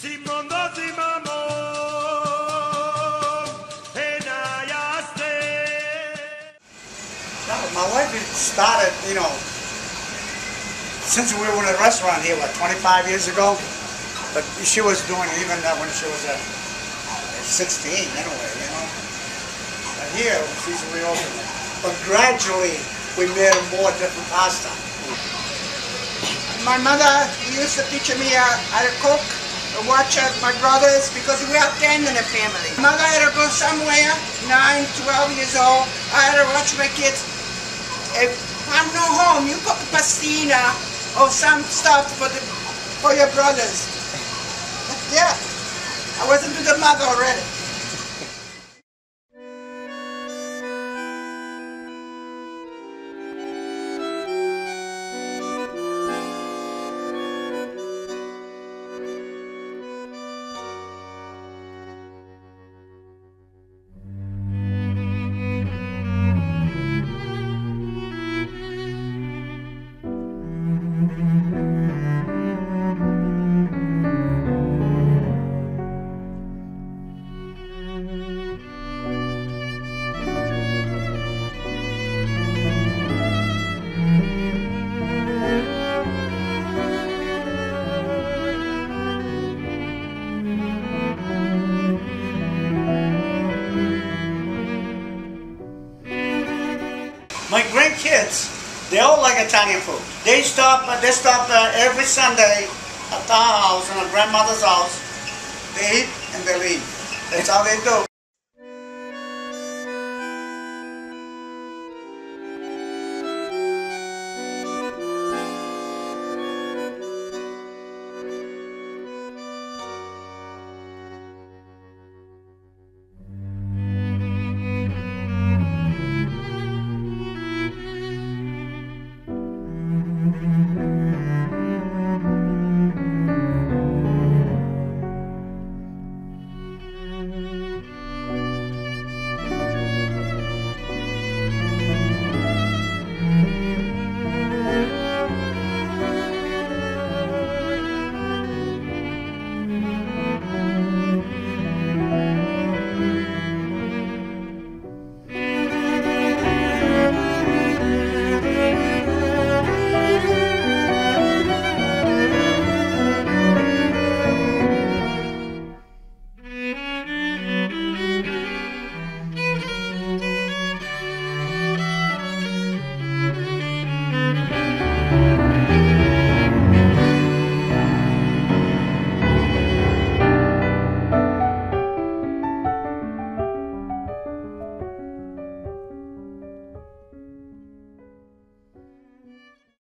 Simondo My wife started, you know, since we were in a restaurant here, what, 25 years ago? But she was doing it even when she was uh, 16 anyway, you know. But here, she's reopened it. But gradually, we made more different pasta. My mother used to teach me uh, how to cook, to watch uh, my brothers, because we are 10 in the family. Mother had to go somewhere, 9, 12 years old. I had to watch my kids. If I'm not home, you cook pastina or some stuff for the for your brothers. yeah, I was into the mother already. My grandkids, they all like Italian food. They stop, they stop uh, every Sunday at our house, in my grandmother's house. They eat and they leave. That's how they do.